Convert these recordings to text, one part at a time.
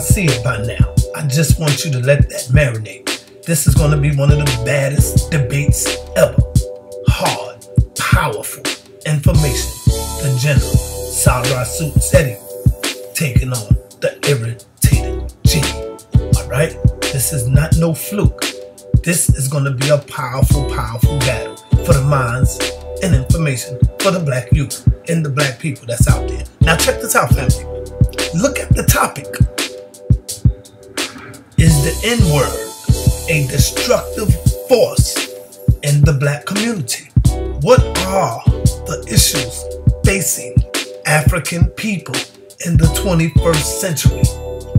see it by now. I just want you to let that marinate. This is going to be one of the baddest debates ever. Hard, powerful information. The General Sarah Seti taking on the irritated G. Alright? This is not no fluke. This is going to be a powerful, powerful battle for the minds and information for the black youth and the black people that's out there. Now check this out, family. Look at the topic. Is the N-word a destructive force in the black community? What are the issues facing African people in the 21st century?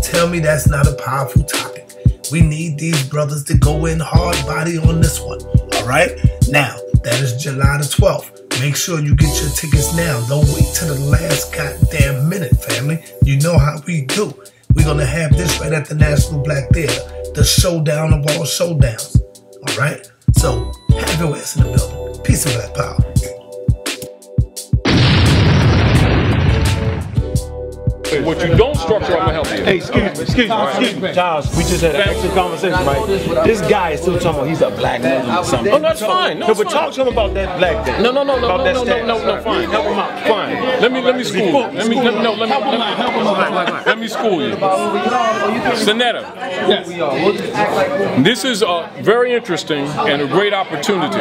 Tell me that's not a powerful topic. We need these brothers to go in hard body on this one. All right? Now, that is July the 12th. Make sure you get your tickets now. Don't wait till the last goddamn minute, family. You know how we do. We're going to have this right at the National Black Theater, the showdown of all showdowns. All right? So, have your ass in the building. Peace and black power. What you don't structure, I'm gonna help you. Hey, excuse me, excuse me, excuse me, Charles. We just had an extra conversation, right? This guy is still talking about he's a black man or something. Oh, that's fine. No, No, but talk to him about that black thing. No, no, no, no, About no, no, no, no, no, fine. Help him out. Fine. Let me let me school you. Let me let no, let me let me, let me school you. Sonetta. Yes. This is a very interesting and a great opportunity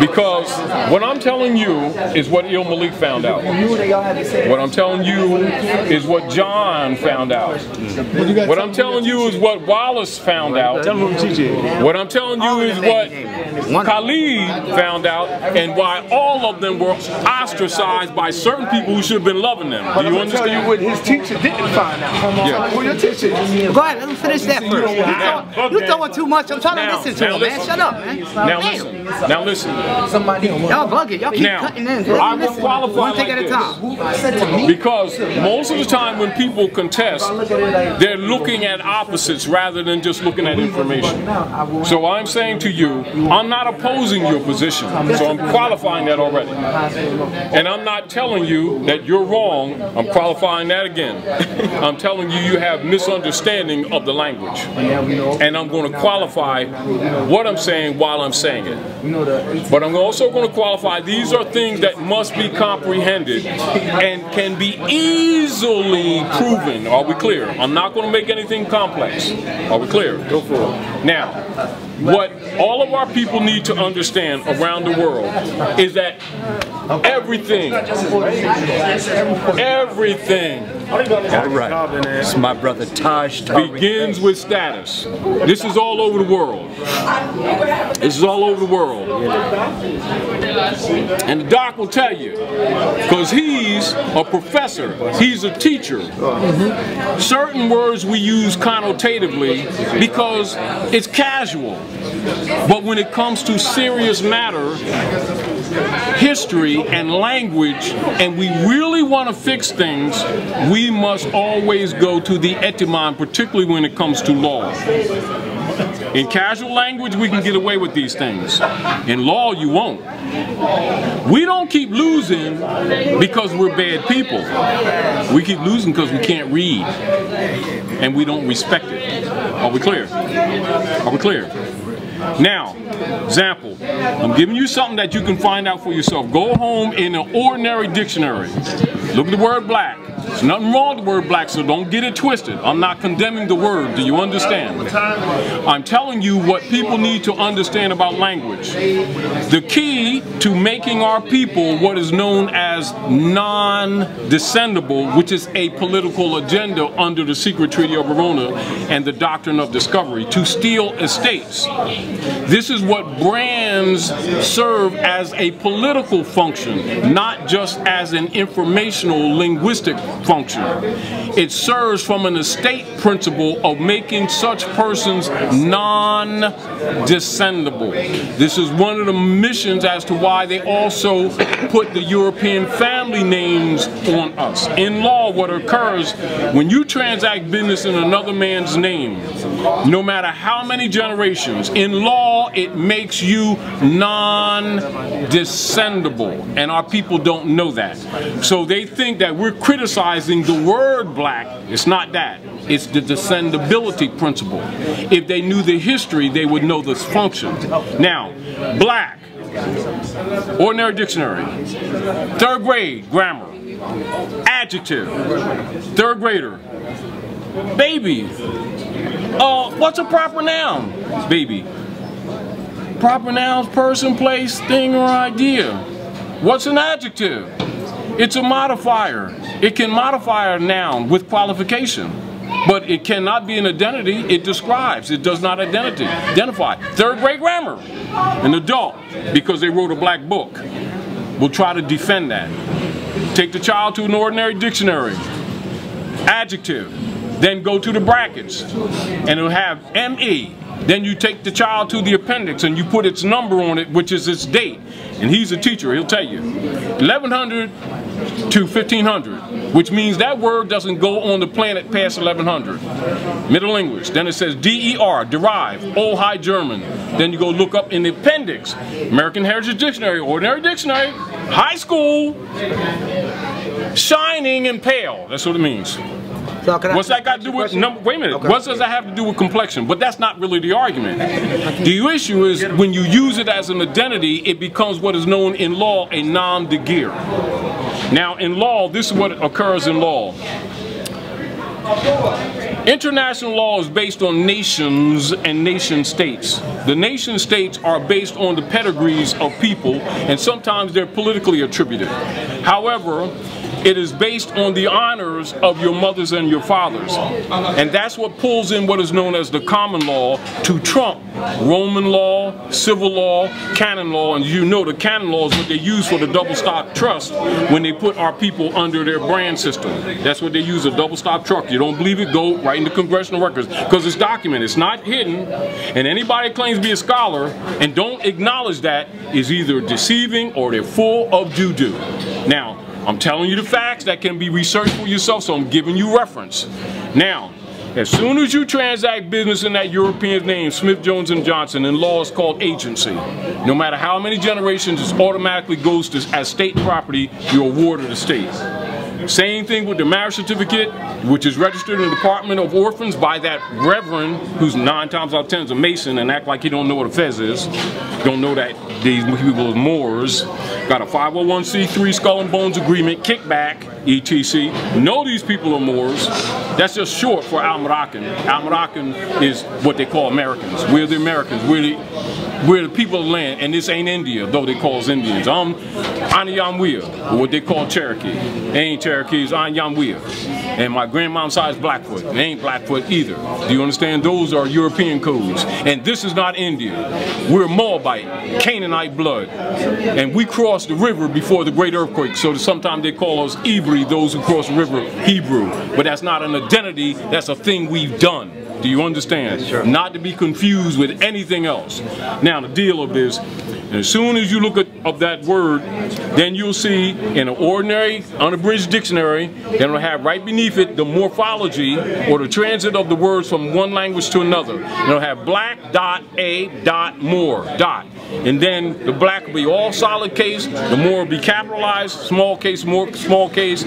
because what I'm telling you is what Il Malik found out. What I'm telling you is what John found out. What I'm telling you is what Wallace found out. Tell him who TJ. What I'm telling you is what Khalid found out and why all of them were ostracized by certain people who should have been loving them. Do you I'm gonna tell you understand? what his teacher didn't find out. Yeah. Well, your teacher. Go ahead, let me finish that first. You throwing, you throwing too much. I'm trying to listen to now him, man. Shut up, man. Now Damn. listen. Now listen. Y'all bug it. Y'all keep Now, cutting in. I will Listen. qualify One thing like at a this. time. Because most of the time when people contest, they're looking at opposites rather than just looking at information. So I'm saying to you, I'm not opposing your position. So I'm qualifying that already. And I'm not telling you that you're wrong. I'm qualifying that again. I'm telling you you have misunderstanding of the language. And I'm going to qualify what I'm saying while I'm saying it. But I'm also going to qualify these are things that must be comprehended and can be easily proven. Are we clear? I'm not going to make anything complex. Are we clear? Go for it. Now, what all of our people need to understand around the world is that everything, everything all right. right. It's my brother Taj begins with status. This is all over the world. This is all over the world. And the doc will tell you, because he's a professor, he's a teacher. Certain words we use connotatively because it's casual. But when it comes to serious matter, history and language, and we really want to fix things, we must always go to the etymon, particularly when it comes to law. In casual language, we can get away with these things. In law, you won't. We don't keep losing because we're bad people. We keep losing because we can't read and we don't respect it. Are we clear? Are we clear? Now, example, I'm giving you something that you can find out for yourself. Go home in an ordinary dictionary. Look at the word black. There's nothing wrong with the word black, so don't get it twisted. I'm not condemning the word. Do you understand? I'm telling you what people need to understand about language. The key to making our people what is known as non-descendable, which is a political agenda under the secret treaty of Verona and the doctrine of discovery, to steal estates. This is what brands serve as a political function, not just as an informational linguistic function. It serves from an estate principle of making such persons non-descendable. This is one of the missions as to why they also put the European family names on us. In law, what occurs when you transact business in another man's name, no matter how many generations, in law it makes you non-descendable. And our people don't know that. So they think that we're criticizing utilizing the word black. It's not that. It's the descendability principle. If they knew the history, they would know this function. Now, black, ordinary dictionary, third grade grammar, adjective, third grader, baby. Uh, what's a proper noun? Baby. Proper nouns, person, place, thing, or idea. What's an adjective? It's a modifier. It can modify a noun with qualification. But it cannot be an identity. It describes. It does not identity, identify. Third grade grammar. An adult, because they wrote a black book, will try to defend that. Take the child to an ordinary dictionary. Adjective. Then go to the brackets. And it'll have ME. Then you take the child to the appendix and you put its number on it, which is its date. And he's a teacher, he'll tell you. 1100 to 1500, which means that word doesn't go on the planet past 1100. Middle English. Then it says DER, derive, Old High German. Then you go look up in the appendix, American Heritage Dictionary, Ordinary Dictionary, High School, shining and pale. That's what it means. So can I- What's that got to do with number? Wait a minute. Okay. What does that have to do with complexion? But that's not really the argument. The issue is when you use it as an identity, it becomes what is known in law a nom de guerre. Now, in law, this is what occurs in law. International law is based on nations and nation states. The nation states are based on the pedigrees of people, and sometimes they're politically attributed. However, it is based on the honors of your mothers and your fathers. And that's what pulls in what is known as the common law to trump Roman law, civil law, canon law, and you know the canon law is what they use for the double stop trust when they put our people under their brand system. That's what they use, a double stop truck. You don't believe it, go right into congressional records because it's documented. It's not hidden. And anybody claims to be a scholar and don't acknowledge that is either deceiving or they're full of doo-doo. Now, I'm telling you the facts that can be researched for yourself, so I'm giving you reference. Now, as soon as you transact business in that European name, Smith, Jones, and Johnson, in law is called agency. No matter how many generations, it automatically goes to, as state property, you're awarded the state. Same thing with the marriage certificate, which is registered in the Department of Orphans by that reverend who's nine times out of ten is a Mason and act like he don't know what a fez is. Don't know that these people are Moors. Got a 501c3 skull and bones agreement, kickback, etc. Know these people are Moors. That's just short for Al Moroccan. Al Moroccan is what they call Americans. We're the Americans. We're the we're the people of the land, and this ain't India, though they call us Indians. Um, I'm Anyamwea, or what they call Cherokee. They ain't Cherokee, it's Anyamwea. And my grandmom's side is Blackfoot. They ain't Blackfoot either. Do you understand? Those are European codes. And this is not India. We're Moabite, Canaanite blood. And we crossed the river before the great earthquake. So sometimes they call us Hebrew, those who cross the river, Hebrew. But that's not an identity, that's a thing we've done. Do you understand? Not to be confused with anything else. Now, the deal of this, as soon as you look at up that word, then you'll see in an ordinary, unabridged dictionary, then it'll have right beneath it the morphology or the transit of the words from one language to another. It'll have black dot a dot more dot. And then the black will be all solid case, the more will be capitalized, small case, more small case,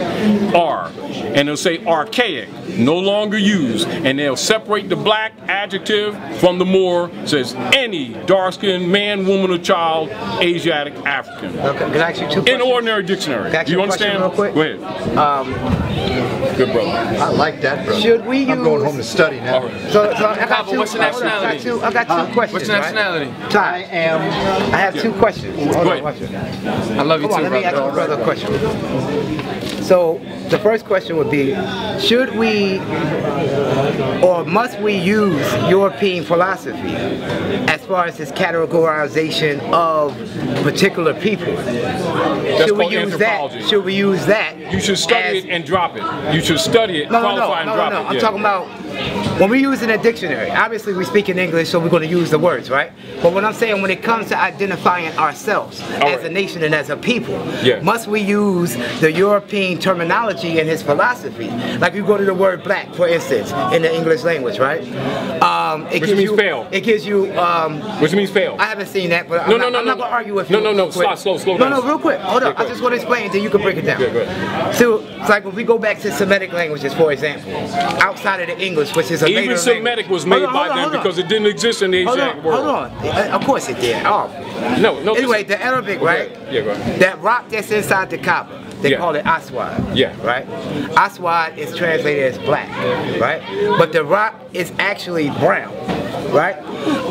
R. And it'll say archaic, no longer used. And they'll separate the black adjective from the more, says any dark-skinned man, woman, or child, Asiatic, African. Okay, can I ask you two In questions? ordinary dictionary. Can I ask Do you you understand? real quick? Go ahead. Um, Good brother. I like that, brother. Should we I'm going home to study now. so, so I got two. what's your hold on, I got two. I got two questions. What's your right? nationality? I am. I have two questions. Hold Go on, ahead. watch. I love you Come on, too, let me ask brother. another question. So the first question would be, should we or must we use European philosophy as far as this categorization of particular people? should we use that? Should we use that? You should study as- it and drop it. You should study it, no, no, no, qualify and no, no, drop no. it. I'm Yeah. talking about when we use in a dictionary. Obviously, we speak in English, so we're going to use the words, right? But what I'm saying, when it comes to identifying ourselves All as right. a nation and as a people, Yeah. must we use the European terminology and his philosophy? Like you go to the word black, for instance, in the English language, right? Uh, um, it Which gives means you, fail. It gives you. Um, Which means fail. I haven't seen that, but I'm No, not, no, no, I'm not no. gonna argue with No, you. no, no, quick. slow, slow, slow No, down. no, real quick. Hold on. I just want to explain, then you can break it down. Yeah, go. So, it's like when we go back to Semitic languages, for example, outside of the English, which is a later Even Semitic language. was made on, by on, them because it didn't exist in the Hold on, Asiatic world. hold on. Uh, Of course it did. Oh. No, no. Anyway, the Arabic, right? Yeah, go ahead. That rock that's inside the Kaaba, they Yeah. call it Aswad. Yeah. Right? Aswad is translated as black, right? But the rock is actually brown, right?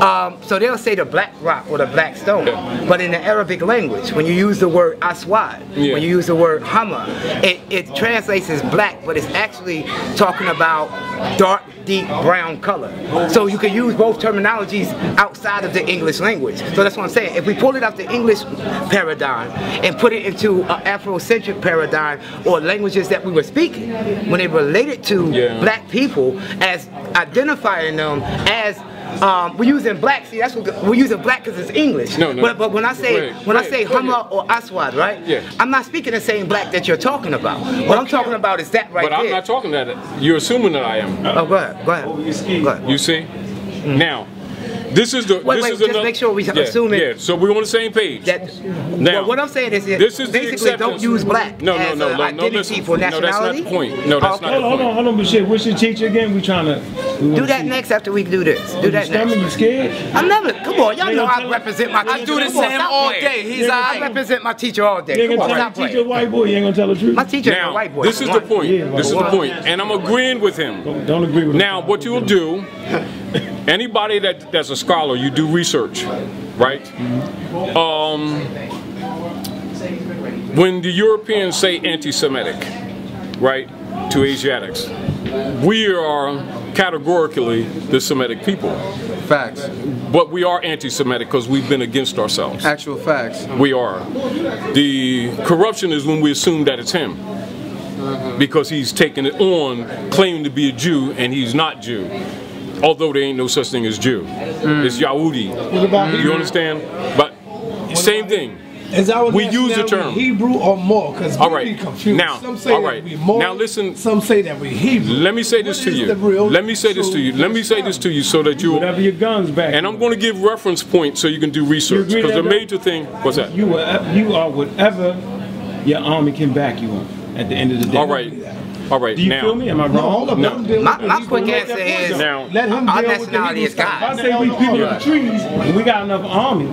Um, so they'll say the black rock or the black stone. Yeah. But in the Arabic language, when you use the word Aswad, Yeah. when you use the word Hama, it, it translates as black, but it's actually talking about dark, deep brown color. So you can use both terminologies outside of the English language. So that's what I'm saying. If we pull it out the English paradigm and put it into an Afrocentric paradigm or languages that we were speaking, when they related to Yeah. black people as identifying them as um, we're using black. See, that's what we're using black because it's English. No, no. But, but when I say Wait, when I say wait. Hama or Aswad, right? Yeah. I'm not speaking the same black that you're talking about. What I'm talking about is that right But I'm not talking that. You're assuming that I am. Oh, go ahead. Go ahead. Go ahead. You see? Now, this is the. Wait, this wait, is just another- make sure we yeah, assume it- Yeah. So we're on the same page. That, Now, well, what I'm saying is, this is basically don't use black No, no, as no, an no, no, identity listen. for No, that's not the point. No, that's Okay. not Hold on, hold on, hold on, Bashir. What's your teacher again? We trying to. We Do that see. next after we do this. Do that You scamming? You scared? I'm never. Come on, y'all Nigga, know I represent my teacher. I do the same all day. He's I represent my teacher all day. You ain't Come on, gonna stop tell teacher white boy. You ain't gonna tell the truth. My teacher is a Now, white boy. this is the point. Yeah, this is the one. point, and I'm agreeing with him. Don't, don't agree with Now, what you'll do, anybody that that's a scholar, you do research, right? Um, when the Europeans say anti-Semitic, right, to Asiatics, we are categorically the Semitic people, Facts. but we are anti-Semitic because we've been against ourselves. Actual facts. We are. The corruption is when we assume that it's him. Because he's taking it on, claiming to be a Jew, and he's not Jew. Although there ain't no such thing as Jew. Mm. It's Yahudi. you understand? But same thing. We use the term. Hebrew or more? Because All we right. confused. Now, some say all that we more. Now listen- Some say that we Hebrew. Let me say this What to you. Let me say this to you. Let me say this to you so that you Whatever your guns back. and I'm going to give reference points so you can do research. Because the major thing, what's that? You are, you are whatever your army can back you on. At the end of the day. All right. All right. Do you now, feel me? Am I wrong? No, hold up. No. Let him deal My, my quick He's answer gonna let that is Now- Let him our deal with the nationality Hebrew is stuff. If I say we people in the trees and we got enough army,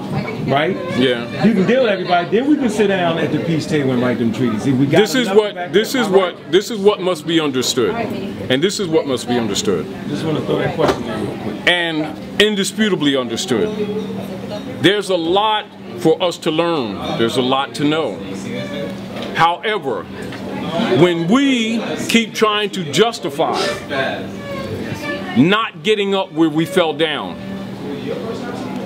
right? Yeah. You can deal with everybody. Then we can sit down at the peace table and write them treaties. If we got This is what this is all right? what this is what must be understood, and this is what must be understood, Just want to throw that question in real quick. and indisputably understood. There's a lot for us to learn. There's a lot to know. However, when we keep trying to justify not getting up where we fell down,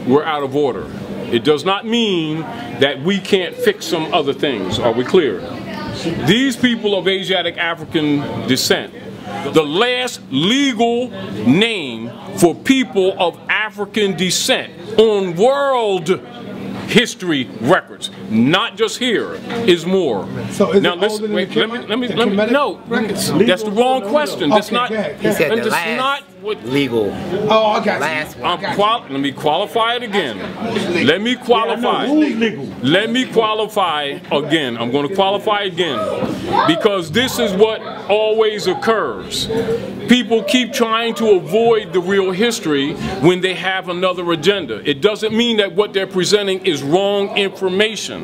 we're out of order. It does not mean that we can't fix some other things. Are we clear? These people of Asiatic African descent, the last legal name for people of African descent on world history records, not just here, is more. So is now it listen, older wait, the let me, let me, let me, no, that's the wrong question. That's not, go He said and the that's last not what, legal. Oh, I got you. Last one. I'm qual- let me qualify it again. Let me qualify. know who's legal. Let me qualify again. I'm going to qualify again because this is what always occurs. People keep trying to avoid the real history when they have another agenda. It doesn't mean that what they're presenting is wrong information.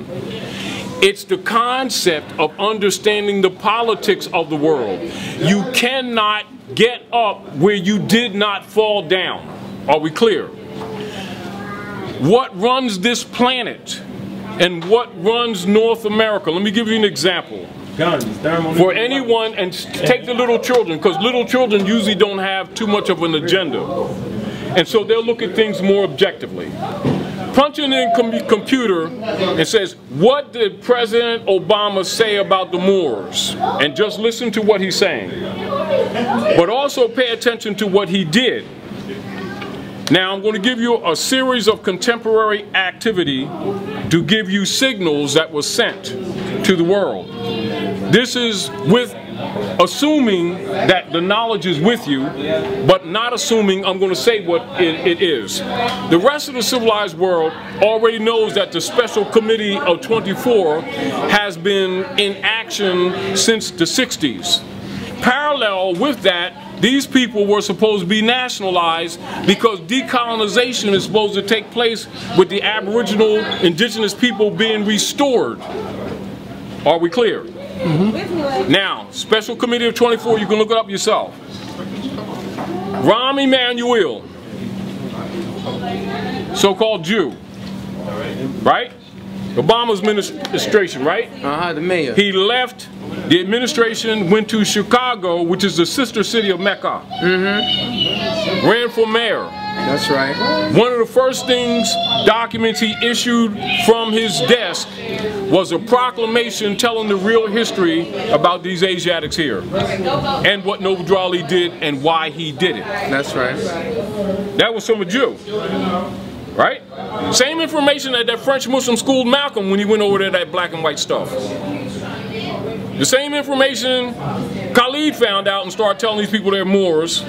It's the concept of understanding the politics of the world. You cannot get up where you did not fall down. Are we clear? What runs this planet and what runs North America? Let me give you an example. Guns. For anyone, and take the little children, because little children usually don't have too much of an agenda. And so they'll look at things more objectively. Punch in com- computer and says, what did President Obama say about the Moors? And just listen to what he's saying. But also pay attention to what he did. Now I'm going to give you a series of contemporary activity to give you signals that were sent to the world. This is with assuming that the knowledge is with you, but not assuming I'm going to say what it, it is. The rest of the civilized world already knows that the Special Committee of 24 has been in action since the 60s. Parallel with that, these people were supposed to be nationalized because decolonization is supposed to take place with the Aboriginal indigenous people being restored. Are we clear? Now, Special Committee of 24, you can look it up yourself. Rahm Emanuel, so-called Jew, right? Obama's administration, right? Uh-huh, the mayor. He left the administration, went to Chicago, which is the sister city of Mecca. Mm-hmm. Ran for mayor. That's right. One of the first things, documents he issued from his desk was a proclamation telling the real history about these Asiatics here and what Noble Ali did and why he did it. That's right. That was from a Jew. Right? Same information that that French Muslim schooled Malcolm when he went over there that black and white stuff. The same information Khalid found out and started telling these people they're Moors.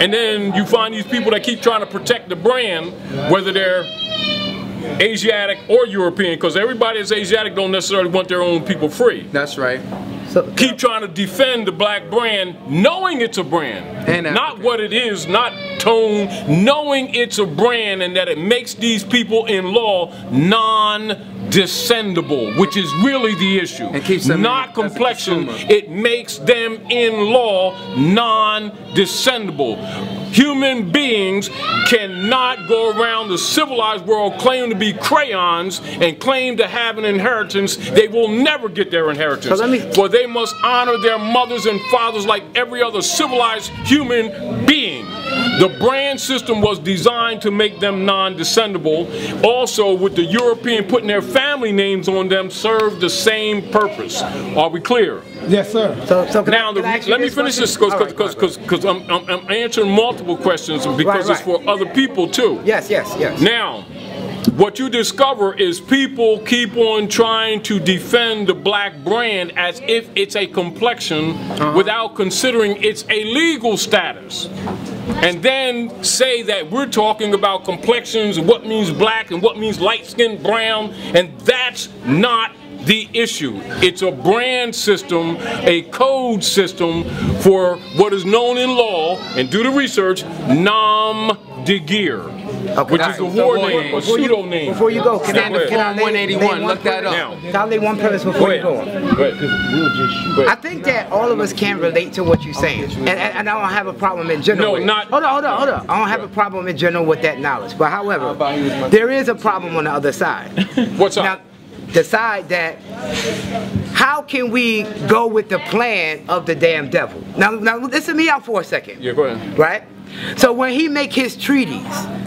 And then you find these people that keep trying to protect the brand, whether they're Asiatic or European, because everybody that's Asiatic don't necessarily want their own people free. That's right. So, Keep trying to defend the black brand, knowing it's a brand. And not African. what it is, not tone, knowing it's a brand and that it makes these people in law non-descendable, which is really the issue. And keeps them not complexion, it makes them in law non-descendable. Human beings cannot go around the civilized world claiming to be crayons and claim to have an inheritance. They will never get their inheritance. So let me- For they must honor their mothers and fathers like every other civilized human being. The brand system was designed to make them non-descendable. Also, with the European putting their family names on them, served the same purpose. Are we clear? Yes, sir. so, so can Now, I, the, I ask you let me this finish this question? because All right, because I'm, I'm, I'm answering multiple questions because Right, it's for other people too. Yes, yes, yes. Now, what you discover is people keep on trying to defend the black brand as if it's a complexion Uh-huh. without considering its a legal status. And then say that we're talking about complexions and what means black and what means light skinned brown, and that's not the issue. It's a brand system, a code system for what is known in law, and do the research, nom de guerre, which is a So war before- name, a before you- pseudo name. Before you go, can I, Now, go can I ahead. lay, 181, lay look that up. Now. Can I lay one premise Go before you go on? Go. I think that all of us can relate to what you're saying, and, and, and I don't have a problem in general. No, with not- Hold on, hold on, hold on. I don't have a problem in general with that knowledge, but however, there is a problem on the other side. What's up? Now, the side that how can we go with the plan of the damn devil? Now, now listen me out for a second. Yeah, go ahead. Right? So when he make his treaties,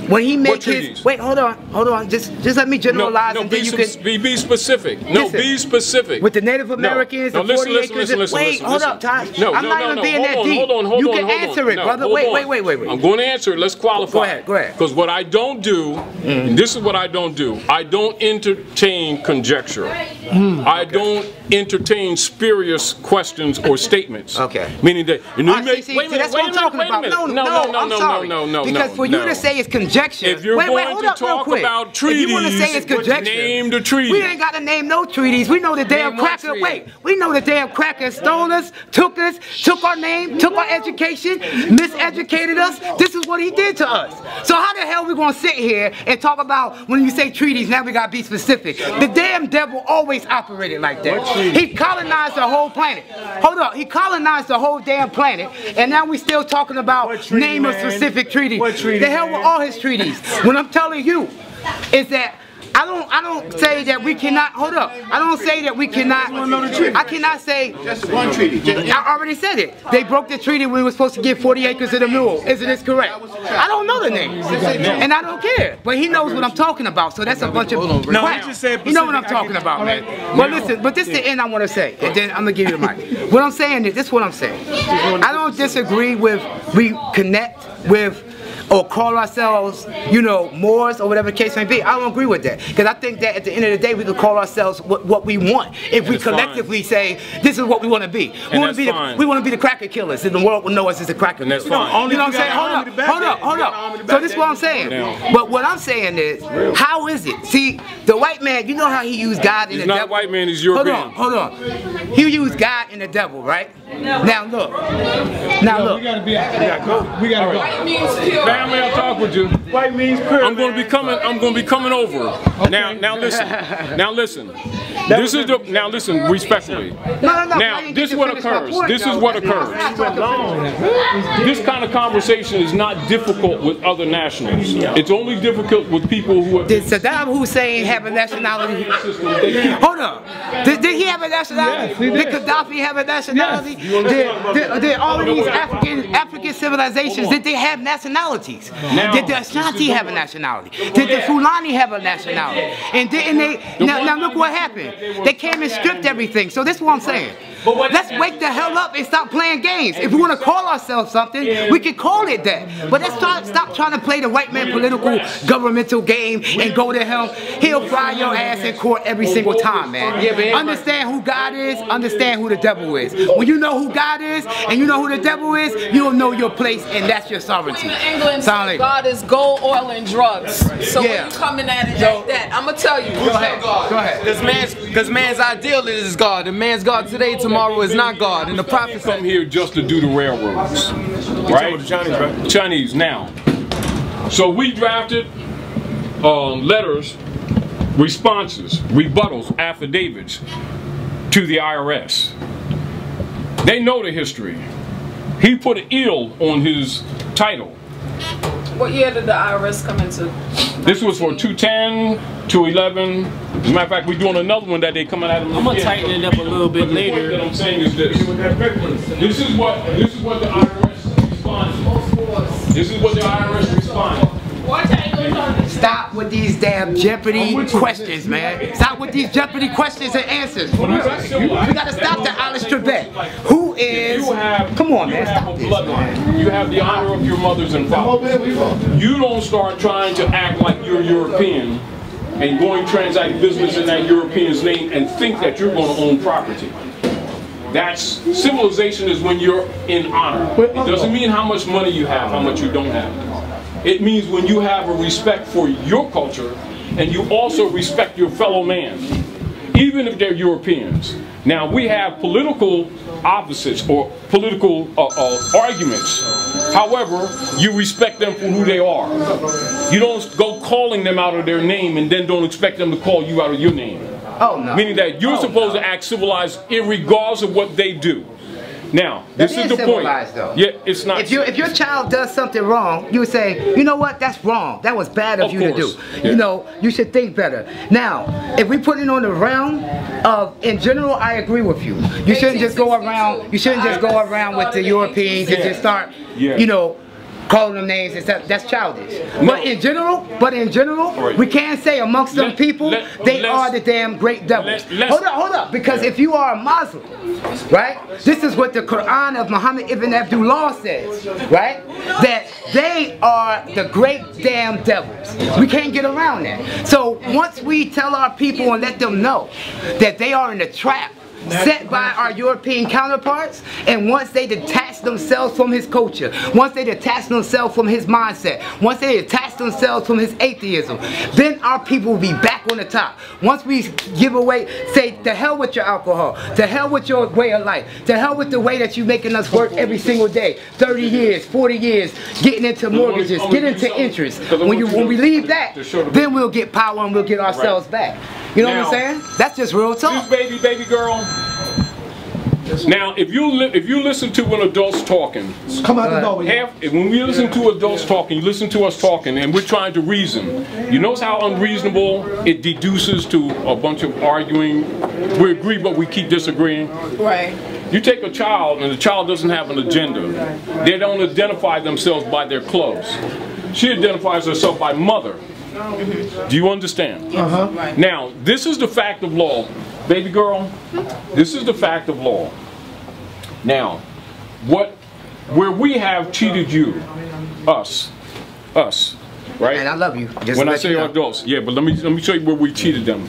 when he make treaties? his wait, hold on, hold on, just just let me generalize no and be, then you can be, be specific. No, Listen, be specific. with the Native Americans, no, the 40 listen, listen, acres. listen, and- listen, wait, listen, hold listen. up, Todd. No, I'm no, not no, even no. being hold that on, deep. Hold on, hold you on, can hold on. answer it, No, brother. Wait, on. wait, wait, wait, wait. I'm going to answer it. Let's qualify. Go ahead, go ahead. Because what I don't do, and this is what I don't do. I don't entertain conjecture. Hmm, I don't entertain spurious questions or statements. Okay. Meaning that. And you Ah, may- see, see, wait a minute, that's wait what a I'm minute, talking wait a about. minute. No, no, no, no, I'm no, sorry. no, no, no, Because for you to say it's conjecture, If you're wait, wait, going hold to up real talk quick. about if you want to say treaties, it's conjecture, name the treaty. We ain't got to name no treaties. We know the damn Name cracker. Wait, we know the damn cracker stole us, took us, took our name, took our education, miseducated us. This is what he did to us. So how the hell we gonna sit here and talk about when you say treaties? Now we gotta be specific. The damn devil always operated like that. He colonized the whole planet. Hold up, he colonized the whole damn planet, and now we're still talking about treaty, name a specific treaty. What treaty, the hell with all his treaties. What I'm telling you is that. I don't. I don't say that we cannot. Hold up. I don't say that we cannot. I cannot say. Just one treaty. I already said it. They broke the treaty when we were supposed to give 40 acres of the mule. Isn't this correct? I don't know the name. and I don't care. But he knows what I'm talking about. So that's a bunch of. Hold No, crap. he just said You know what I'm talking about, man. But listen. But this is the end I want to say, and then I'm gonna give you the mic. What I'm saying is this: is what I'm saying. I don't disagree with we connect with or call ourselves, you know, Moors or whatever the case may be. I don't agree with that. Because I think that at the end of the day, we can call ourselves what, what we want. If we That's fine. collectively say, this is what we want to be. We want to be, the, we want to be the cracker killers. And the world will know us as the cracker And that's killers. fine. Only You know what I'm saying? Hold an up, army to back hold that. up, hold You got an army to up. So this is what I'm saying. Now. But what I'm saying is, how is it? See, the white man, you know how he used God and He's the not a devil? white man, he's Hold on, hold on. He used God and the devil, right? Now look. Now look. We gotta be out. We gotta go. We gotta go. Family, I'll talk with you. White means pure. I'm going to be coming. I'm going to be coming over. Now, now listen. Now listen. This is the. Now listen respectfully. No, no, no. Now, this is what to finish my occurs. point, This is what occurs. talking- This kind of conversation is not difficult with other nationals. It's only difficult with people who have. Did Saddam Hussein have a nationality? Hold on. Did, did he have a nationality? did Gaddafi have a nationality? Did, did, did all of these African African civilizations, did they have nationalities? Now, did the Ashanti have a nationality? Did the Fulani have a nationality? And didn't they, now, now look what happened. They came and stripped everything. So this is what I'm saying. Let's wake the hell up and stop playing games. If we want to call ourselves something, we can call it that. But let's start, stop trying to play the white man political governmental game and go to him. He'll fry your ass in court every single time, man. Understand who God is, understand who the devil is. When you know who God is and you know who the devil is, you'll know your place and that's your sovereignty. England, Sound like- God is gold, oil, and drugs. So Yeah. when you coming at it like that, I'm gonna tell you. Go ahead. Go ahead. Because man's, cause man's ideal is God, and man's God today, tomorrow is not God. And the prophet come here just to do the railroads, right? with the Chinese, right? Chinese now. So we drafted um, letters, responses, rebuttals, affidavits to the IRS. They know the history. He put an ill on his title. What year did the IRS come into? This was for 210, 211. As a matter of fact, we're doing another one that they coming at him. I'm gonna tighten it up a little bit The point later. that I'm saying is this. This is what this is what the IRS responded. This is what the IRS responded. Stop with these damn Jeopardy questions, man. Stop with these Jeopardy questions and answers. For real. We gotta stop the Alex Trebek. Who is? You have, Come on, you man. have Stop a this. bloodline. You have the honor of your mothers and fathers. You don't start trying to act like you're European and going transact business in that European's name and think that you're going to own property. That's civilization is when you're in honor. It doesn't mean how much money you have, how much you don't have. It means when you have a respect for your culture and you also respect your fellow man, even if they're Europeans. Now we have political opposites or political uh, uh, arguments. However, you respect them for who they are. You don't go calling them out of their name and then don't expect them to call you out of your name. Oh no. Meaning that you're Oh, supposed no. to act civilized regardless of what they do. Now, this is is the point. though. Yeah, it's not. If you if your child does something wrong, you would say, you know what, that's wrong. That was bad of, Of you course. to do. Yeah. You know, you should think better. Now, if we put it on the realm of, in general, I agree with you. You shouldn't just go around. You shouldn't just go around with the Europeans and just start, you know. Calling them names and stuff, that's childish. But in general, but in general, Right. we can't say amongst them Let- people, let- they are the damn great devils. let- hold up, hold up, because if you are a Muslim, right? This is what the Quran of Muhammad ibn Abdullah says, right? That they are the great damn devils. We can't get around that. So once we tell our people and let them know that they are in a trap set by our European counterparts, and once they detach themselves from his culture, once they detach themselves from his mindset, once they detach themselves from his atheism, then our people will be back on the top. Once we give away, say, to hell with your alcohol, to hell with your way of life, to hell with the way that you're making us work every single day, 30 years, 40 years, getting into mortgages, get into interest. When you when we leave that, then we'll get power and we'll get ourselves back. You know what I'm saying? That's just real talk. This baby, baby girl. Now, if you li- if you listen to when adults talking, Come out the door. half when we listen to adults talking, you listen to us talking, and we're trying to reason. You notice how unreasonable it deduces to a bunch of arguing. We agree, but we keep disagreeing. Right. You take a child, and the child doesn't have an agenda. They don't identify themselves by their clothes. She identifies herself by mother. Do you understand? Uh-huh. Right. Now, this is the fact of law, baby girl. This is the fact of law. Now, what, where we have cheated you, us, Us, right? And I love you. Just when I say you know. adults, yeah, but let me let me show you where we cheated them.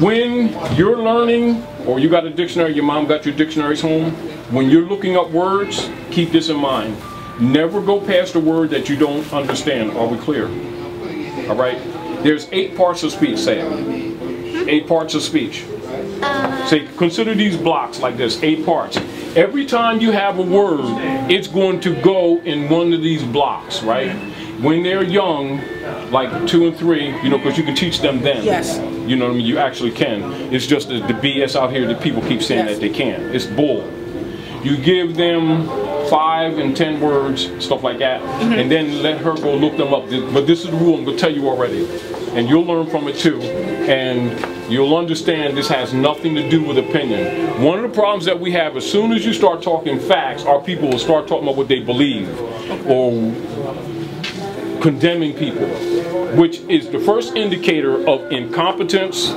When you're learning, or you got a dictionary, your mom got your dictionaries home. When you're looking up words, keep this in mind. Never go past a word that you don't understand. Are we clear? All right. There's eight parts of speech. It. Mm-hmm. Eight parts of speech. Uh-huh. Say, consider these blocks like this, eight parts. Every time you have a word, it's going to go in one of these blocks, right? When they're young, like two and three, you know, because you can teach them then. Yes. You know what I mean? You actually can. It's just the, the BS out here that people keep saying Yes. that they can. It's bull. You give them five and ten words, stuff like that, mm-hmm. and then let her go look them up. But this is the rule I'm going to tell you already. And you'll learn from it too. And you'll understand this has nothing to do with opinion. One of the problems that we have, as soon as you start talking facts, our people will start talking about what they believe or condemning people, which is the first indicator of incompetence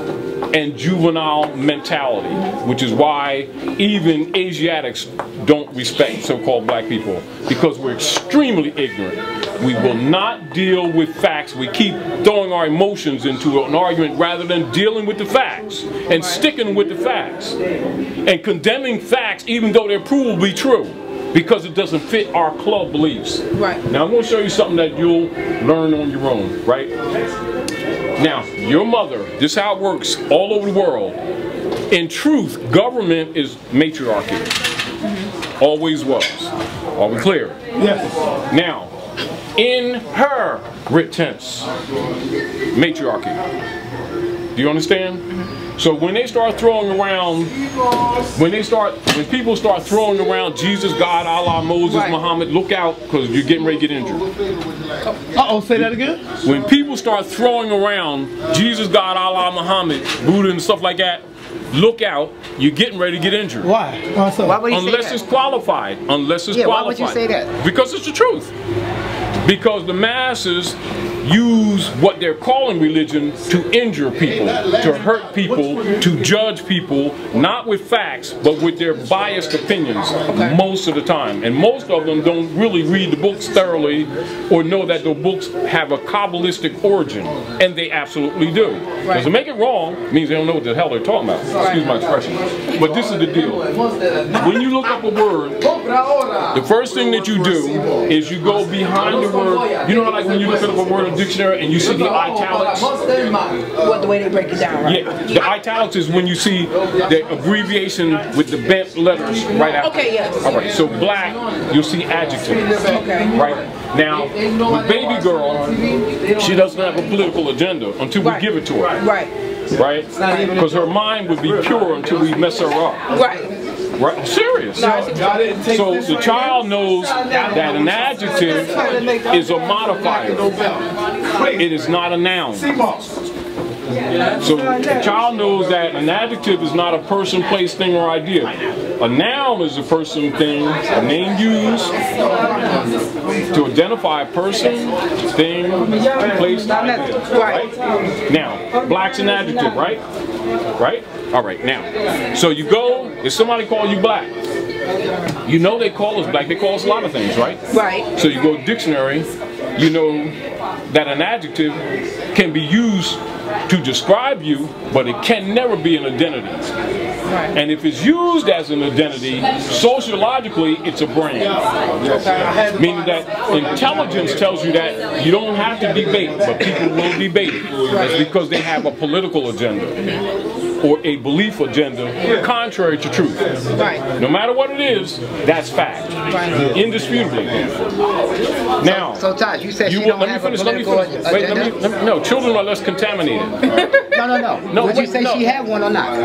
and juvenile mentality, which is why even Asiatics don't respect so-called black people because we're extremely ignorant. We will not deal with facts. We keep throwing our emotions into an argument rather than dealing with the facts and sticking with the facts and condemning facts even though they're provably true because it doesn't fit our club beliefs. Right. Now I'm going to show you something that you'll learn on your own, right? Now, your mother, this is how it works all over the world. In truth, government is matriarchy. Always was. Are we clear? Yes. Now, in her writ tense, matriarchy. Do you understand? So when they start throwing around, when they start, when people start throwing around Jesus, God, Allah, Moses, Right. Muhammad, look out because you're getting ready to get injured. Uh oh, say that again. When people start throwing around Jesus, God, Allah, Muhammad, Buddha, and stuff like that, look out, you're getting ready to get injured. Why? Why so? Why would you say that? Unless it's qualified. Unless it's Yeah, why would you say that? Because it's the truth. Because the masses use what they're calling religion to injure people, to hurt people, to judge people, not with facts, but with their biased opinions most of the time. And most of them don't really read the books thoroughly or know that the books have a Kabbalistic origin. And they absolutely do. Because to make it wrong means they don't know what the hell they're talking about. Excuse my expression. But this is the deal. When you look up a word, the first thing that you do is you go behind the word. You know, like when you look up a word in a dictionary and you see the italics. What the way they break it down, right? Yeah, the italics is when you see the abbreviation with the bent letters right after. Okay, yes. All right. So black, you'll see adjective. Okay. Right. Now, with baby girl, she doesn't have a political agenda until we Right. give it to her. Right. Right. Because her mind would be pure until we mess her up. Right. Right. Serious. So the child knows that an adjective is a modifier. It is not a noun. So the child knows that an adjective is not a person, place, thing, or idea. A noun is a person, thing, a name used to identify a person, thing, place, idea. Right? Now, black's an adjective, right? Right? All right, now. So you go, if somebody call you black, you know they call us black, they call us a lot of things, right? Right. So you go dictionary, you know that an adjective can be used to describe you, but it can never be an identity. Right. And if it's used as an identity, sociologically, it's a brand. Meaning that intelligence tells you that you don't have to debate, but people will debate. It's because they have a political agenda or a belief agenda contrary to truth. Right. No matter what it is, that's fact. Right. Indisputably. Now, So Taj, you said you she will, don't let me have a finish, let me political finish. Wait, let me, agenda? let me, no, children are less contaminated. No, no, no. No, Would you say no. she had one or not?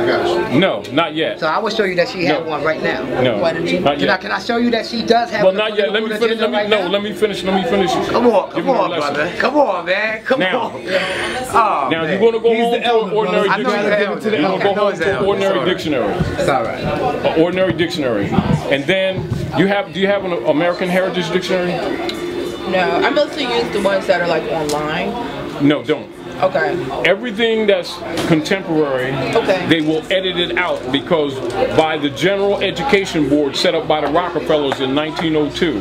No, not yet. So I will show you that she had No. one right now. No, Why didn't you- not Can I, can I show you that she does have Well, not yet. Let me finish. Let me right no. now? Let me finish. Let me finish. Come on, come her on, brother. Come on, man. Come Now. on. Oh, Now man. you're going to go He's home the elder, an ordinary. I know dictionary. he's the You're elder. To go home to an ordinary It's dictionary. It's all right. An ordinary dictionary, and then you have. Do you have an American Heritage Dictionary? No, I mostly use the ones that are like online. No, don't. Okay. Everything that's contemporary, Okay. they will edit it out because by the General Education Board set up by the Rockefellers in 1902,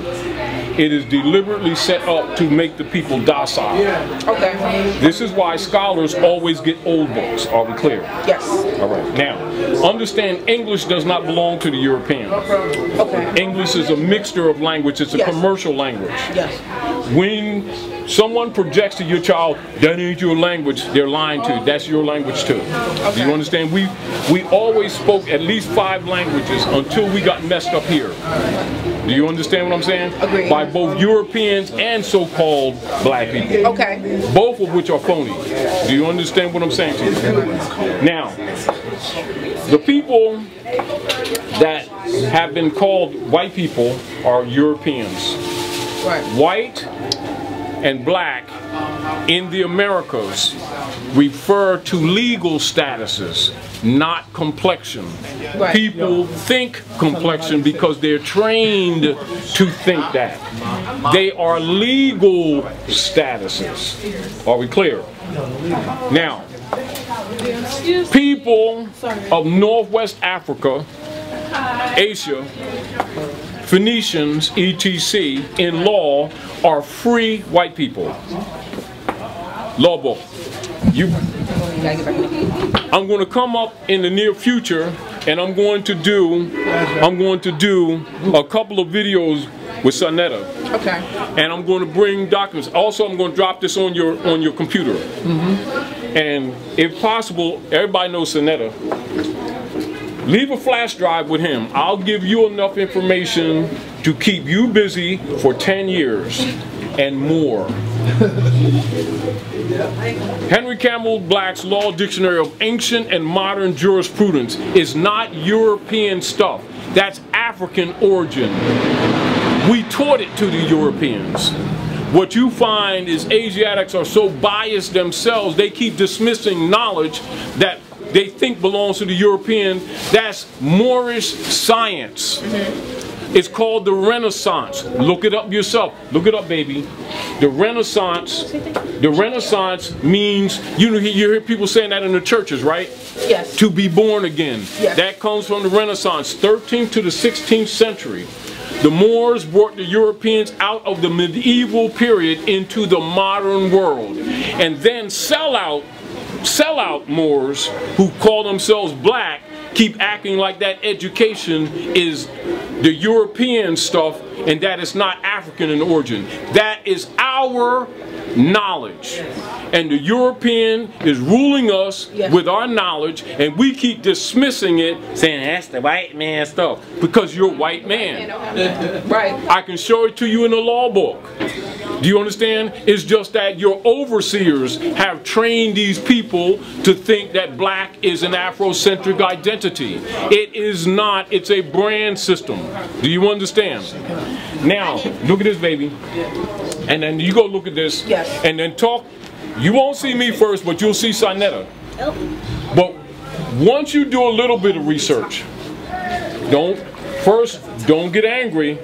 It is deliberately set up to make the people docile. Okay. This is why scholars always get old books. Are we clear? Yes. All right. Now, understand English does not belong to the Europeans. Okay. English is a mixture of language. It's a Yes. commercial language. Yes. When someone projects to your child, that ain't your language, they're lying to you. That's your language too. Do you understand? We we always spoke at least five languages until we got messed up here. Do you understand what I'm saying? Agreed. By both Europeans and so-called black people. Okay. Both of which are phony. Do you understand what I'm saying to you? Now, the people that have been called white people are Europeans Right. white and black in the Americas refer to legal statuses, not complexion. Right. People think complexion because they're trained to think that. They are legal statuses. Are we clear? Now, people of Northwest Africa, Asia, Phoenicians, etc., in law are free white people. Law book. You, I'm going to come up in the near future, and I'm going to do, I'm going to do a couple of videos with Sonetta, Okay. and I'm going to bring documents. Also, I'm going to drop this on your on your computer, mm-hmm. and if possible, everybody knows Sonetta. Leave a flash drive with him. I'll give you enough information to keep you busy for 10 years and more. Henry Campbell Black's Law Dictionary of Ancient and Modern Jurisprudence is not European stuff. That's African origin. We taught it to the Europeans. What you find is Asiatics are so biased themselves, they keep dismissing knowledge that they think belongs to the European. That's Moorish science. It's called the Renaissance. Look it up yourself. Look it up, baby. The Renaissance. The Renaissance means you know you hear people saying that in the churches, right? Yes. To be born again. Yes. That comes from the Renaissance, 13th to the 16th century. The Moors brought the Europeans out of the medieval period into the modern world, and then sellout, sellout Moors who call themselves black keep acting like that education is the European stuff and that is not African in origin. That is our knowledge. And the European is ruling us Yes. with our knowledge and we keep dismissing it saying that's the white man stuff because you're a white man. Right. I can show it to you in the law book. Do you understand? It's just that your overseers have trained these people to think that black is an Afrocentric identity. It is not, it's a brand system. Do you understand? Now, look at this, baby. And then you go look at this. Yes. And then talk. You won't see me first, but you'll see Sonetta. But once you do a little bit of research, don't, first, don't get angry.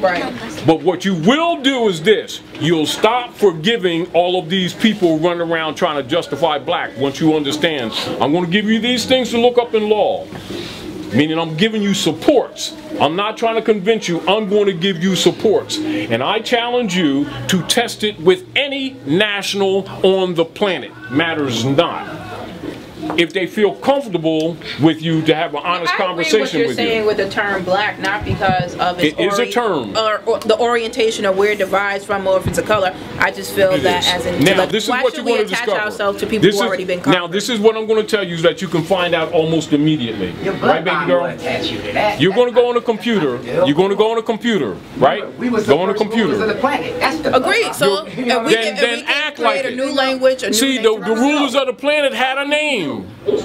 Right. But what you will do is this. You'll stop forgiving all of these people running around trying to justify black once you understand. I'm going to give you these things to look up in law. Meaning I'm giving you supports. I'm not trying to convince you. I'm going to give you supports. And I challenge you to test it with any national on the planet. Matters not. If they feel comfortable with you to have an honest I agree conversation what you're with saying you. with the term black, not because of its It is a term. or, or the orientation of where it divides from or if it's a color. I just feel It that is. as an now, like, this is why what should you're we to attach discover. ourselves to people This who is- already been Now, this is what I'm going to tell you is that you can find out almost immediately. Your right, baby girl? attach you to that. You're going to go on a computer. You're going to go on a computer, right? We was the Go on a first rulers of computer. the planet. That's the Agreed. So if we Then- can, if we can act create like a new language, a new See, the, the rulers of the planet had a name.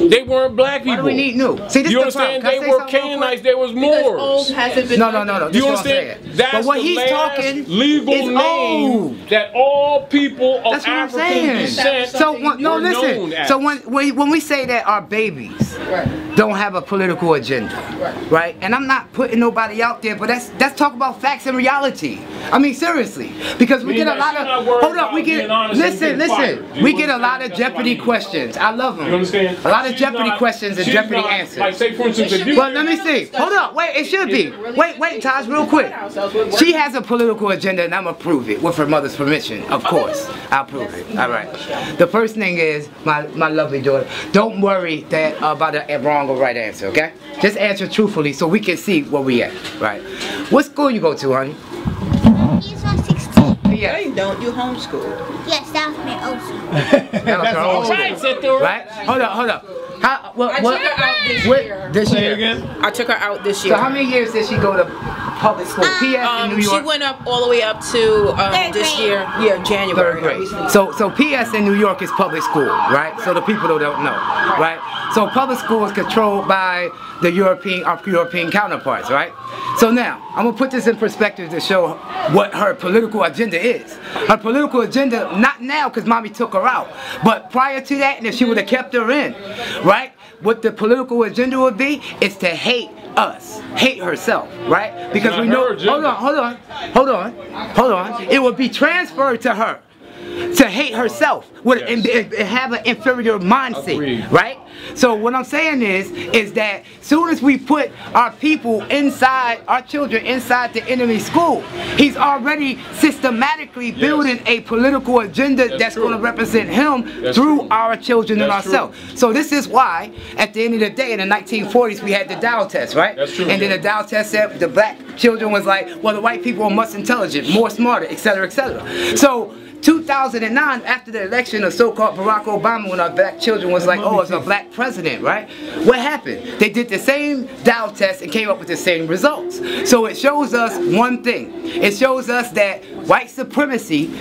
They weren't black Why people. do we need new? See, this you is the problem. understand? Can They were something Canaanites. There was Because old Moors. No, no, no, no. You This is what I'm understand? saying. That's But what the he's last talking legal is name old. that all people of That's what I'm African saying. descent So when, no, were known listen. as. So when when when we say that our babies don't have a political agenda, right? And I'm not putting nobody out there, but that's that's talk about facts and reality. I mean seriously, because we Mean get a lot of hold up, we get Listen, listen. We get a lot of Jeopardy questions. I love them. A lot of Jeopardy not- questions and Jeopardy not- answers. Like, say for instance, if you. But let me see. Hold up. Wait, it should be. Wait, wait, Taj, real quick. She has a political agenda and I'm gonna prove it with her mother's permission. Of course. I'll prove it. All right. The first thing is, my, my lovely daughter, don't worry that uh, about a wrong or right answer, okay? Just answer truthfully so we can see where we at. Right. What school you go to, honey? He's on 16. Yeah. you don't. You homeschool. Yes, that was my old That was her old Right, Hold up, hold up. How, what, I what, took her out this what- year. this Say year? again. I took her out this year. So how many years did she go to public school? PS in Um, New she went up all the way up to um, this year. Yeah, January. Third grade. So, so PS in New York is public school, right? So the people who don't know, right? So public school is controlled by the European, our European counterparts, right? So now, I'm gonna put this in perspective to show what her political agenda is. Her political agenda, not now because mommy took her out, but prior to that, and if she would have kept her in, right? What the political agenda would be is to hate us, hate herself, right? Because we know, hold on, hold on, hold on, hold on. It would be transferred to her to hate herself with Yes. and, and- and have an inferior mindset, Agreed. right? So what I'm saying is, is that soon as we put our people inside, our children inside the enemy school, he's already systematically building a political agenda that's, true. going to represent him That's through true. our children and That's true. ourselves. So this is why, at the end of the day, in the 1940s, we had the doll test, right? That's true, And then the doll test said the black children was like, well, the white people are much intelligent, more smarter, etc., etc. So 2009, after the election of so-called Barack Obama, when our black children was like, oh, it's a black president, right? What happened? They did the same doll test and came up with the same results. So it shows us one thing. It shows us that white supremacy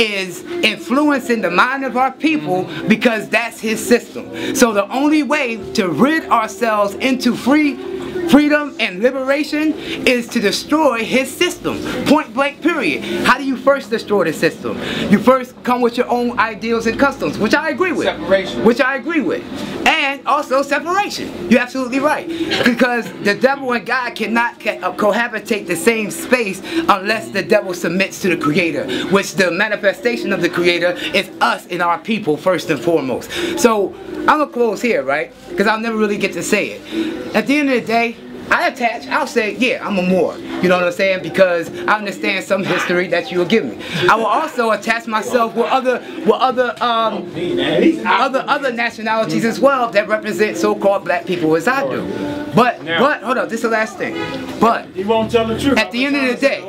is influencing the mind of our people because that's his system. So the only way to rid ourselves into free freedom and liberation is to destroy his system. Point blank, period. How do you first destroy the system? You first come with your own ideals and customs, which I agree with. Separation. Which I agree with. And also separation. You're absolutely right. Because the devil and God cannot co- uh, cohabitate the same space unless the devil submits to the creator, which the manifestation of the creator is us and our people first and foremost. So I'm gonna close here, right? Because I'll never really get to say it. At the end of the day, I attach, I'll say, yeah, I'm a Moor. You know what I'm saying? Because I understand some history that you'll give me. I will also attach myself with other with other um other other nationalities as well that represent so-called black people as I do. But but hold on, this is the last thing. But He won't tell the truth. at the end of the day,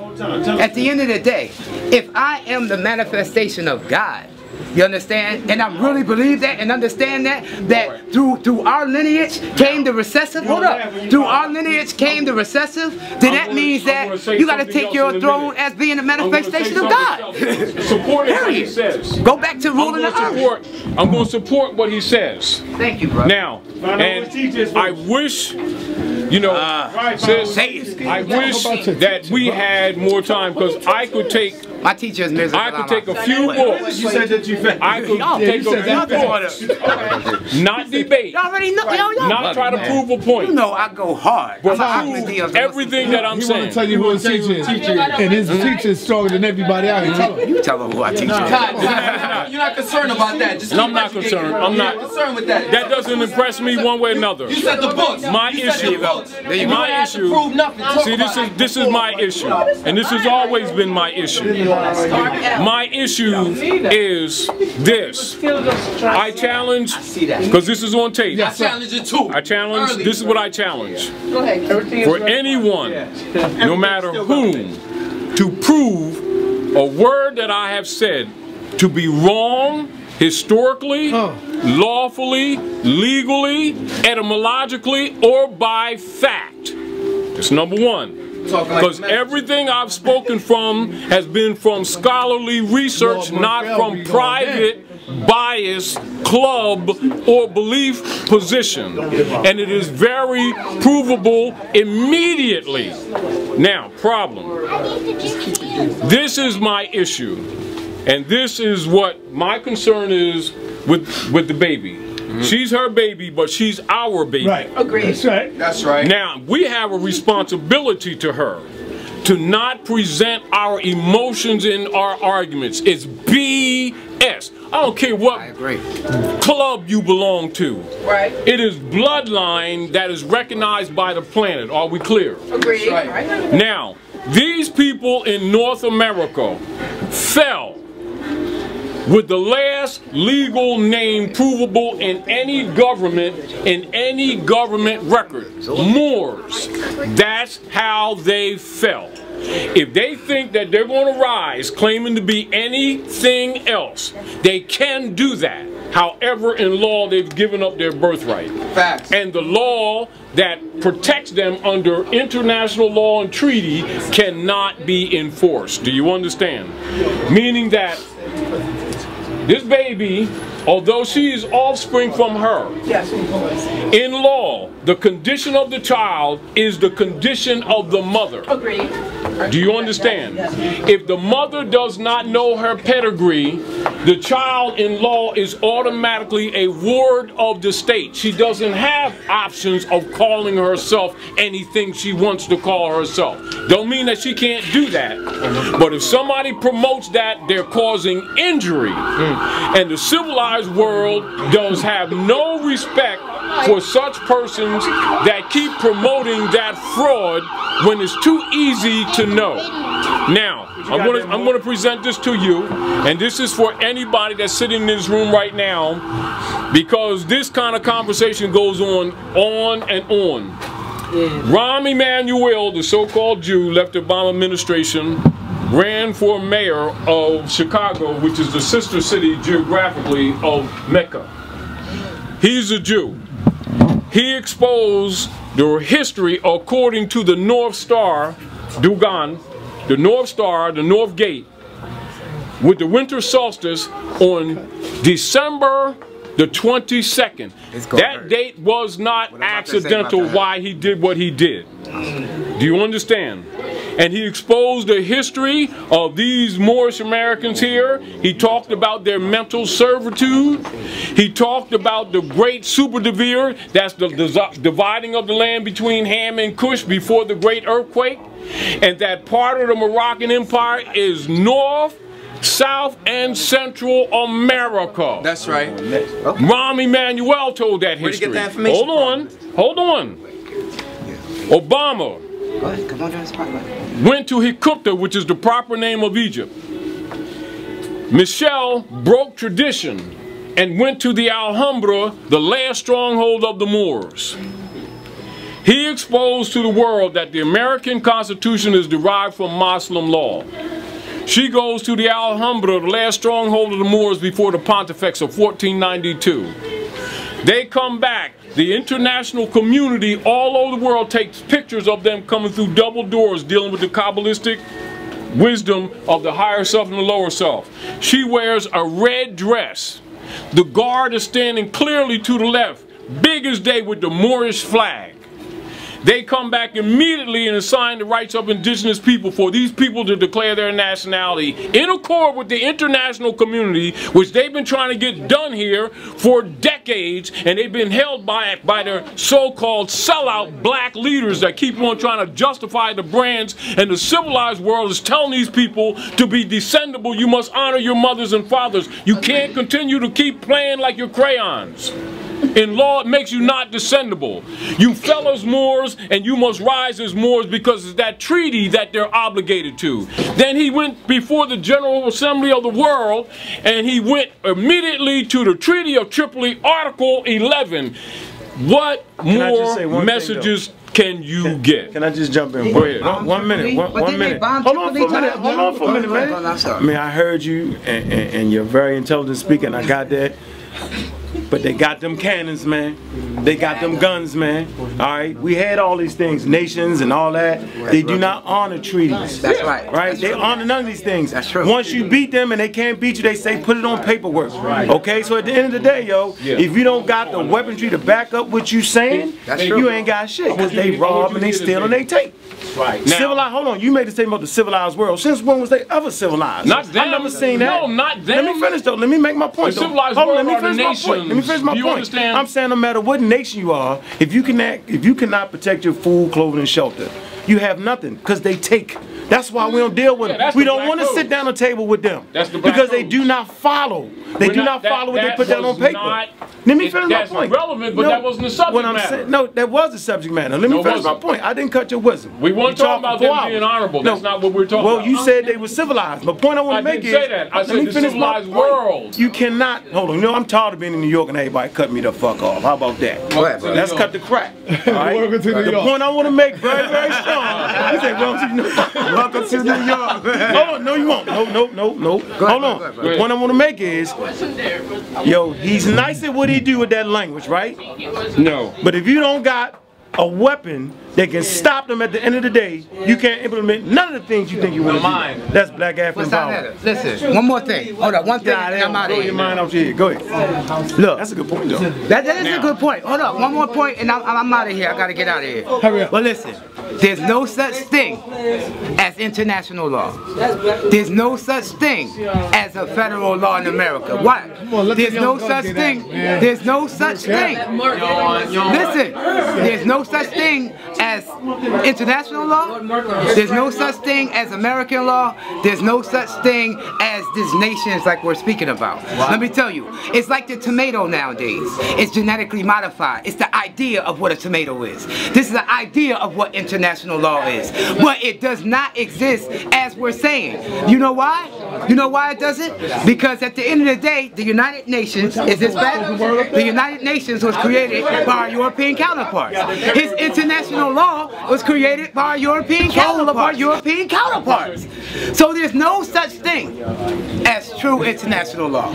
at the end of the day, if I am the manifestation of God, you understand? And I really believe that and understand that that through through our lineage came the recessive. Hold up. Through our lineage came the recessive. Then that means that you got to take your throne as being a I'm gonna say manifestation of God. else. Supporting what he Period. says. Go back to ruling the to earth. I'm going to support what he says. Thank you, bro. Now, Find out what teachers and. I wish, you know, uh, sis, Say I wish that we had more time because I could take, My teacher is miserable. I could take a few books. You said that you fat. I could Y'all- take a few that. books, not debate, Y'all already know. Y'all, y'all not try to man. prove a point. You know I go hard. but I'm prove the everything that I'm He want to tell saying. you who his teacher is. And his teacher is stronger than everybody out here. You tell them who I teach you. You're not, concerned about that. Just And I'm not concerned. I'm You're not- concerned with that. That doesn't impress me one way or another. You said the books. My you issue- the books. There you you go. My don't have to issue- prove nothing. See, this is this is my issue, and this has always been my issue. My issue is this. I challenge, because this is on tape. I challenge it too. I challenge. This is what I challenge Go ahead. for anyone, no matter whom, to prove a word that I have said to be wrong historically, oh. lawfully, legally, etymologically, or by fact. That's number one. Because everything I've spoken from has been from scholarly research, not from private bias, club, or belief position. And it is very provable immediately. Now, problem. This is my issue. And this is what my concern is with with the baby. Mm-hmm. She's her baby, but she's our baby. Right. Agreed. That's right. That's right. Now, we have a responsibility to her to not present our emotions in our arguments. It's BS. I don't care what club you belong to. Right. It is bloodline that is recognized by the planet. Are we clear? Agreed. Right. Now, these people in North America fell with the last legal name provable in any government, in any government record. Moors. That's how they fell. If they think that they're going to rise claiming to be anything else, they can do that. However, in law, they've given up their birthright. Facts. And the law that protects them under international law and treaty cannot be enforced. Do you understand? Meaning that this baby, although she is offspring from her, in law, the condition of the child is the condition of the mother. Agreed. Do you understand? If the mother does not know her pedigree, the child in law is automatically a ward of the state. She doesn't have options of calling herself anything she wants to call herself. Don't mean that she can't do that. But if somebody promotes that, they're causing injury. And the civilized world does have no respect for such persons that keep promoting that fraud when it's too easy to know. Now, I'm going to I'm going to present this to you, and this is for anybody that's sitting in this room right now, because this kind of conversation goes on, on and on. Rahm Emanuel, the so-called Jew, left the Obama administration, ran for mayor of Chicago, which is the sister city geographically of Mecca. He's a Jew. He exposed the history according to the North Star, Dugan, the North Star, the North Gate, with the winter solstice on December the 22nd. That date was not accidental why he did what he did. Do you understand? And he exposed the history of these Moorish Americans here. He talked about their mental servitude. He talked about the great super devere, that's the dividing of the land between Ham and Cush before the great earthquake. And that part of the Moroccan Empire is north, south, and central America. That's right. Rahm Emanuel told that Where'd you history. get that information hold on, hold on. Obama Go ahead, come on down went to Hikupta, which is the proper name of Egypt. Michelle broke tradition and went to the Alhambra, the last stronghold of the Moors. He exposed to the world that the American Constitution is derived from Muslim law. She goes to the Alhambra, the last stronghold of the Moors before the Pontifex of 1492. They come back. The international community all over the world takes pictures of them coming through double doors dealing with the Kabbalistic wisdom of the higher self and the lower self. She wears a red dress. The guard is standing clearly to the left, big as day with the Moorish flag. They come back immediately and assign the rights of indigenous people for these people to declare their nationality in accord with the international community, which they've been trying to get done here for decades, and they've been held by by their so-called sellout black leaders that keep on trying to justify the brands, and the civilized world is telling these people to be descendable. You must honor your mothers and fathers. You can't continue to keep playing like your crayons. In law, it makes you not descendable. You fellows Moors, and you must rise as Moors because it's that treaty that they're obligated to. Then he went before the General Assembly of the world, and he went immediately to the Treaty of Tripoli, Article 11. What I just say one more thing, messages can you get? Can I just jump in? Go ahead. One, one minute. One, But one minute. bomb Hold on for a minute. Hold on for a minute, man. I'm sorry. I mean, I heard you, and, and, and you're very intelligent speaker, and I got that. But they got them cannons, man. They got them guns, man. All right, we had all these things, nations and all that. They do not honor treaties. That's right. Right? They honor none of these things. That's true. Once you beat them and they can't beat you, they say put it on paperwork. Okay, so at the end of the day, yo, if you don't got the weaponry to back up what you saying, That's true. you ain't got shit. Because they rob and they steal and they take. Right. Now, civilized. Hold on, you made the statement about the civilized world. Since when was they ever civilized? Not them. I've never seen that. No, not them. Let me finish though. Let me make my point. The though. civilized Hold on, world let me finish my point. Let me finish my. Do you point. understand? I'm saying no matter what nation you are, if you cannot, if you cannot protect your food, clothing, and shelter, you have nothing because they take. That's why we don't deal with Yeah, them. We the don't want to sit down at the table with them That's the black because they do not follow. They We're do not- not, that- follow what they put down on paper. not- Let me it- finish that's my point. relevant, but that wasn't the subject what I'm matter. Saying, no, that was the subject matter. Let me No, finish my point. I didn't cut your wisdom. We weren't You talking about them four being hours. honorable. That's not what we're talking well, about. Well, you said they were civilized. My point I want to make didn't is say that. I let said me the civilized world. You cannot hold on. You know I'm tired of being in New York and everybody cut me the fuck off. How about that? Go ahead, bro. Let's cut the crap. All right? Welcome to New the point I want to make very, very strong. He said, welcome to New York. Welcome to New York. Hold on. No, you won't. No, no, no, no. Hold on. go ahead, The point I want to make is, yo, he's nice at what he do with that language, right? No. But if you don't got a weapon that can stop them at the end of the day, you can't implement none of the things you think you want to do. That's black African What's power. matter? Listen, one more thing. Hold on, one thing, Yeah, and I'm out of blow your here. mind off your head. Go ahead. Look, That's a good point, though. That, that is Now. a good point. Hold up, one more point, and I'm, I'm out of here. I gotta get out of here. Hurry up. But listen, there's no such thing as international law. There's no such thing as a federal law in America. Why? on, let the There's no such thing. There's no such thing. Listen, there's no such thing as international law. There's no such thing as American law. There's no such thing as these nations like we're speaking about. Let me tell you, it's like the tomato nowadays. It's genetically modified. It's the idea of what a tomato is. This is the idea of what international law is. But it does not exist as we're saying. You know why? You know why it doesn't? Because at the end of the day, the United Nations, is this bad? The United Nations was created by our European counterparts. It's international law was created by our European counterparts. European counterparts. So there's no such thing as true international law.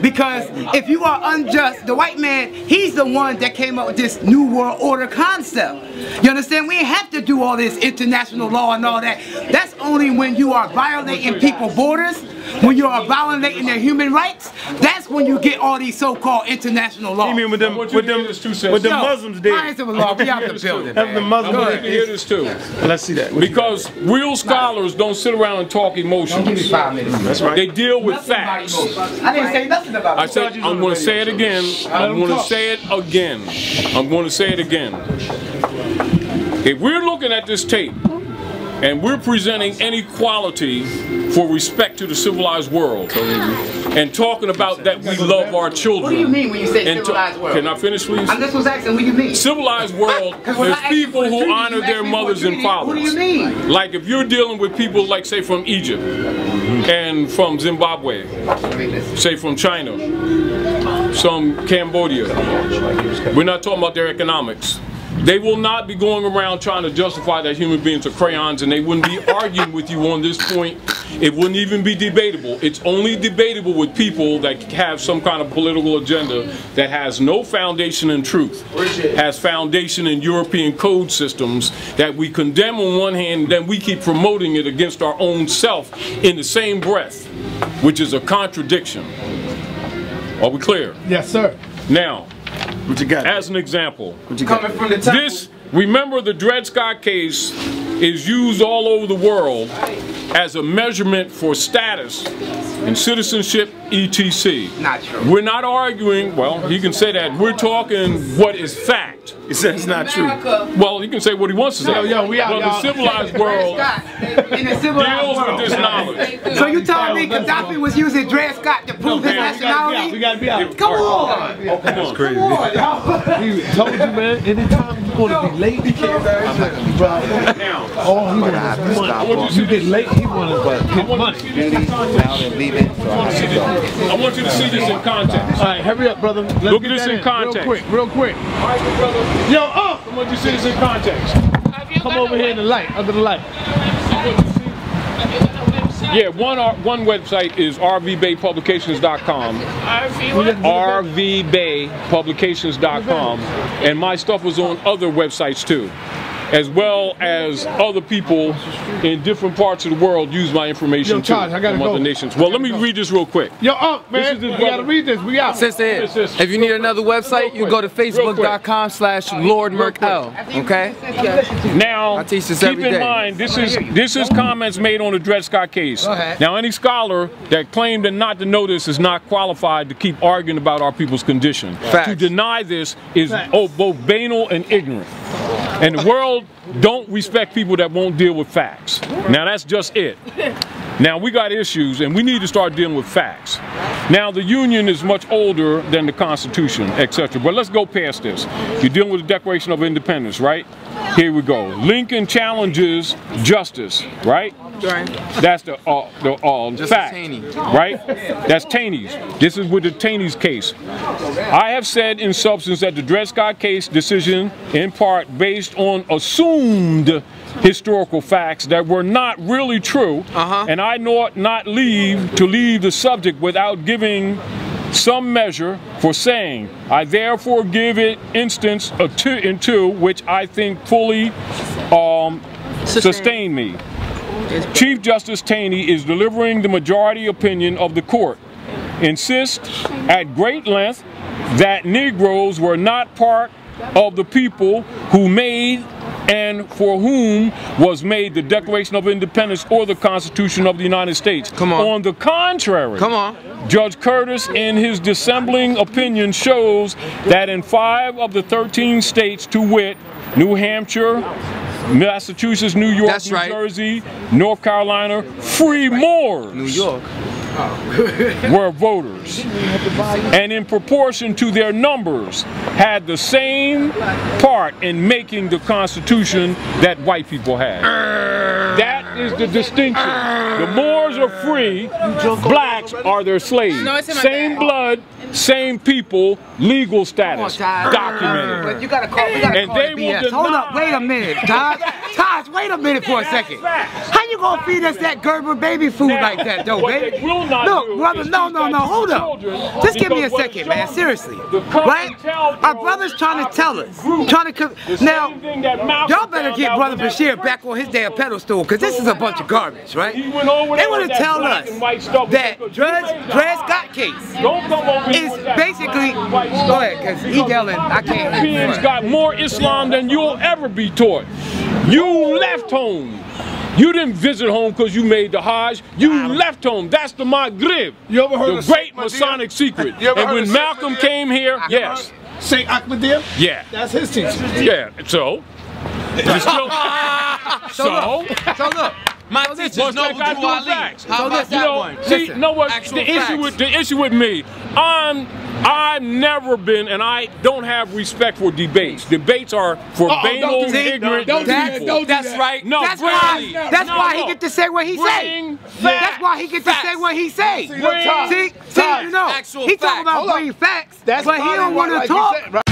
Because if you are unjust, the white man, he's the one that came up with this new world order concept. You understand? We have to do all this international law and all that. That's only when you are violating people's borders, when you are violating their human rights. That's when you get all these so-called international laws. You mean with them, I want you with them, hear this too, with the Yo, Muslims My did? answer was law. We out the building. That's the man. I Muslims want you to hear this too. Let's see that. What you got? Because real scholars don't sit around and talk Give me emotions. five minutes. That's right. They deal with facts. I didn't say nothing about I said, I'm going to say it again. I'm going to say it again. I'm going to say it again. If we're looking at this tape and we're presenting inequality for respect to the civilized world and talking about that we love our children. What do you mean when you say civilized world? Can I finish, please? I just was asking what do you mean. Civilized world, there's people who honor their asked me for mothers and fathers. What do you mean? Like if you're dealing with people like say from Egypt and from Zimbabwe, say from China, some Cambodia. We're not talking about their economics. They will not be going around trying to justify that human beings are crayons and they wouldn't be arguing with you on this point. It wouldn't even be debatable. It's only debatable with people that have some kind of political agenda that has no foundation in truth, has foundation in European code systems that we condemn on one hand, and then we keep promoting it against our own self in the same breath, which is a contradiction. Are we clear? Yes, sir. Now, What you got? as an example, What you got? Coming from the top. this, remember the Dred Scott case is used all over the world as a measurement for status and citizenship, etc. Not true. We're not arguing, well, he can say that. We're talking what is fact. He said it's not true. Well, he can say what he wants to say. Yo, yo, we out, Well, the civilized world in the civilized deals with world. this knowledge. So you telling me Gaddafi was using Dred Scott to prove his man, we gotta We nationality? gotta be out. Come on! Oh, come on. Crazy. He told you, man. Anytime you're gonna be late, Now, all he wants is money. I want you to see You get this. late, he wants to get money. I want you to see this in context. All right, hurry up, brother. Let's Look at this in context. Real quick, real quick. All right, good brother. Yo, up! I want you to see this in context. Come over here in the light, under the light. Yeah, one one website is rvbeypublications.com. rvbeypublications.com, and my stuff was on other websites too, as well as other people in different parts of the world use my information Yo, too I gotta from go. other nations. Well, let me read this real quick. Yo, oh, up, man. is his We brother. gotta read this. We out. Sister, Yes, yes. if you need another website, you go to facebook.com slash Lord Merkel. Okay? Now, I teach this keep every in day. mind, this is this is comments made on the Dred Scott case. ahead. Now, any scholar that claimed and not to know this is not qualified to keep arguing about our people's condition. Facts. To deny this is oh, both banal and ignorant. And the world don't respect people that won't deal with facts. Now that's just it. Now we got issues and we need to start dealing with facts. Now the Union is much older than the Constitution, etc. But let's go past this. You're dealing with the Declaration of Independence, right? Here we go. Lincoln challenges justice, right? Right. That's the uh, the uh, Justice fact, Taney. right? That's Taney's. This is with the Taney's case. I have said in substance that the Dred Scott case decision, in part based on assumed historical facts that were not really true, Uh-huh. and I ought not leave to leave the subject without giving some measure for saying, I therefore give it instance of two, in two, which I think fully um, sustain me. Chief Justice Taney is delivering the majority opinion of the court. Insists at great length that Negroes were not part of the people who made and for whom was made the Declaration of Independence or the Constitution of the United States. Come on. On the contrary, Come on. Judge Curtis, in his dissembling opinion, shows that in five of the 13 states, to wit, New Hampshire, Massachusetts, New York, That's New right. Jersey, North Carolina, free Moors New York. Were voters. And in proportion to their numbers, had the same part in making the Constitution that white people had. That is the distinction. The Moors are free, blacks are their slaves. No, it's in my Same blood, same people, legal status, documented. But you gotta call. We gotta And they will BS. Hold up. Wait a minute, Todd. Todd, wait a minute for a second. How you gonna feed us that Gerber baby food Now, like that, though, baby? they will not Look, brother, no, no, no. Hold up. Just give me a second, man. Seriously, right? Our brother's trying to tell us, trying to now. same thing that Malcolm Y'all better get brother Bashir back on his damn pedestal, cause this is a bunch of garbage, right? He went over They want to tell us and white stuff that because Dred you made Dred. Scott case Don't come over here is basically. white Go ahead, cause he yelling. I can't. Europeans got more Islam than you'll ever be taught. You left home. You didn't visit home because you made the Hajj. You left home. That's the Maghrib. You ever heard the of great? Masonic secret. And when Malcolm came here, yes. Saint Ahmadiyya? Yeah. That's his teacher. Yeah. So. So. So look, my teacher's But they Noble got Drew no Ali. facts. How You about that know, one? See, Listen, know what? the issue facts. with the issue with me, I'm I've never been, and I don't have respect for debates. Debates are for Uh-oh, don't banal, ignorant Don't do that. people. That's that. right. No, That's bring- why. That's no, why no. he get to say what he say. Bring That's why he get to say what he say. See, See, see, you know, actual he facts. talking about bringing facts, That's but he don't want to talk.